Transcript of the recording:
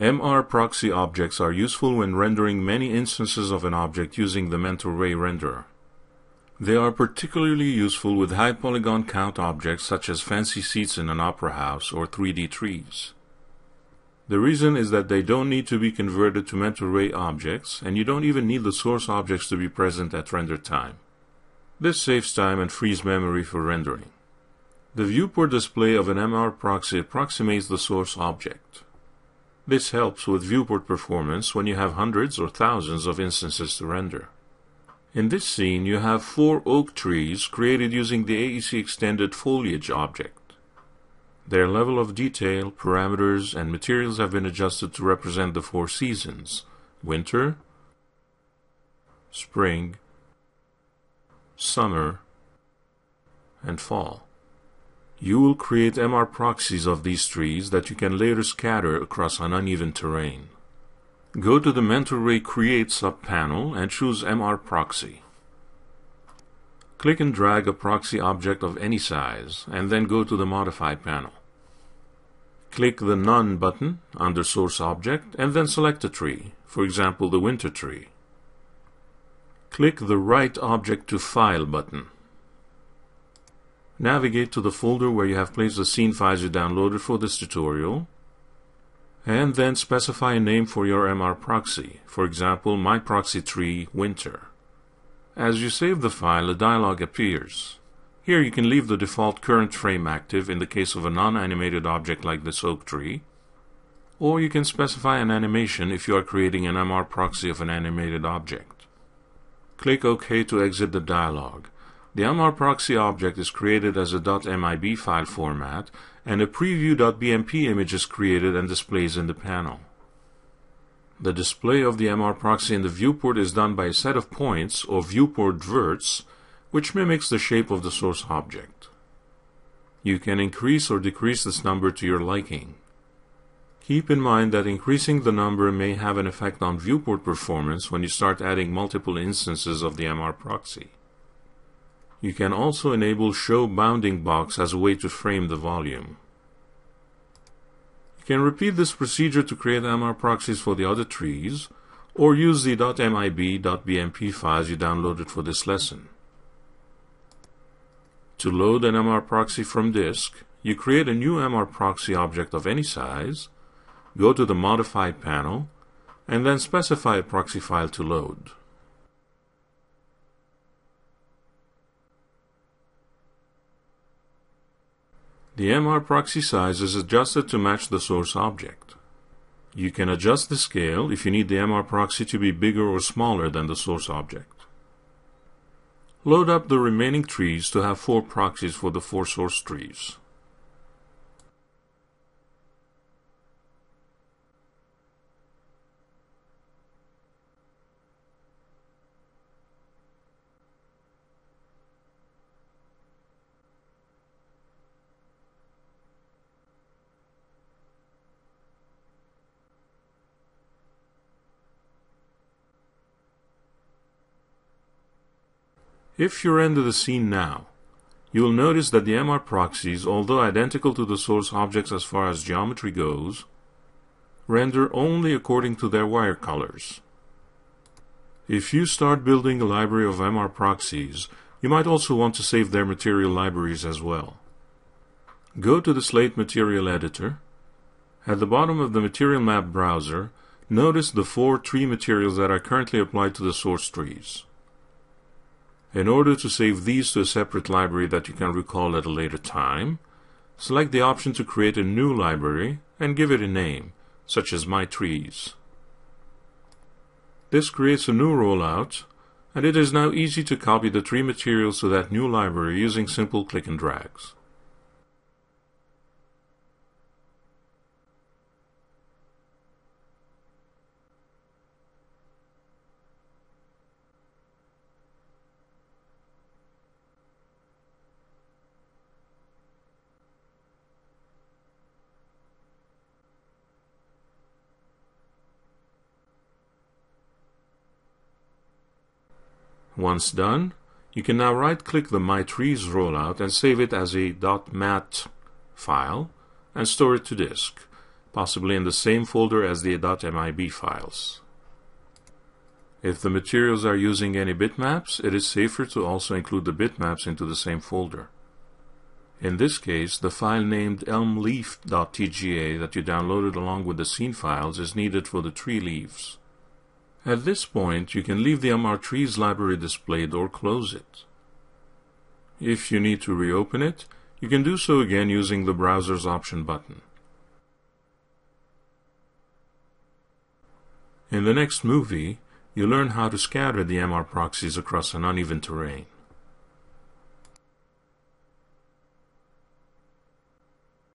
MR proxy objects are useful when rendering many instances of an object using the mental ray renderer. They are particularly useful with high polygon count objects such as fancy seats in an opera house or 3D trees. The reason is that they don't need to be converted to mental ray objects, and you don't even need the source objects to be present at render time. This saves time and frees memory for rendering. The viewport display of an MR proxy approximates the source object. This helps with viewport performance when you have hundreds or thousands of instances to render. In this scene, you have four oak trees created using the AEC Extended Foliage object. Their level of detail, parameters, and materials have been adjusted to represent the four seasons winter, spring, summer, and fall. You will create MR proxies of these trees that you can later scatter across an uneven terrain. Go to the mental ray Create subpanel and choose MR Proxy. Click and drag a proxy object of any size, and then go to the Modify panel. Click the None button under Source Object, and then select a tree, for example the winter tree. Click the Write Object to File button. Navigate to the folder where you have placed the scene files you downloaded for this tutorial, and then specify a name for your MR proxy, for example, my proxy tree winter. As you save the file, a dialog appears. Here you can leave the default current frame active in the case of a non-animated object like this oak tree, or you can specify an animation if you are creating an MR proxy of an animated object. Click OK to exit the dialog. The MR proxy object is created as a .mib file format, and a preview.bmp image is created and displays in the panel. The display of the MR proxy in the viewport is done by a set of points, or viewport verts, which mimics the shape of the source object. You can increase or decrease this number to your liking. Keep in mind that increasing the number may have an effect on viewport performance when you start adding multiple instances of the MR proxy. You can also enable Show Bounding Box as a way to frame the volume. You can repeat this procedure to create MR proxies for the other trees, or use the .mib.bmp files you downloaded for this lesson. To load an MR proxy from disk, you create a new MR proxy object of any size, go to the Modify panel, and then specify a proxy file to load. The MR proxy size is adjusted to match the source object. You can adjust the scale if you need the MR proxy to be bigger or smaller than the source object. Load up the remaining trees to have four proxies for the four source trees. If you render the scene now, you will notice that the MR proxies, although identical to the source objects as far as geometry goes, render only according to their wire colors. If you start building a library of MR proxies, you might also want to save their material libraries as well. Go to the Slate Material Editor. At the bottom of the Material Map browser, notice the four tree materials that are currently applied to the source trees. In order to save these to a separate library that you can recall at a later time, select the option to create a new library and give it a name, such as My Trees. This creates a new rollout, and it is now easy to copy the tree materials to that new library using simple click and drags. Once done, you can now right-click the My Trees rollout and save it as a .mat file and store it to disk. possibly in the same folder as the .mib files. If the materials are using any bitmaps, it is safer to also include the bitmaps into the same folder. In this case, the file named elmleaf.tga that you downloaded along with the scene files is needed for the tree leaves. At this point, you can leave the MR Trees library displayed or close it. If you need to reopen it, you can do so again using the Browser's Option button. In the next movie, you learn how to scatter the MR proxies across an uneven terrain.